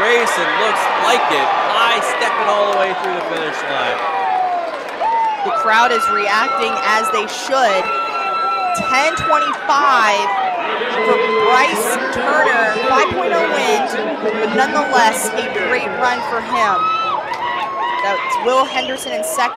Grayson looks like it, high stepping all the way through the finish line. The crowd is reacting as they should. 10-25 for Brice Turner, 5.0 win, but nonetheless a great run for him. That's Will Henderson in second.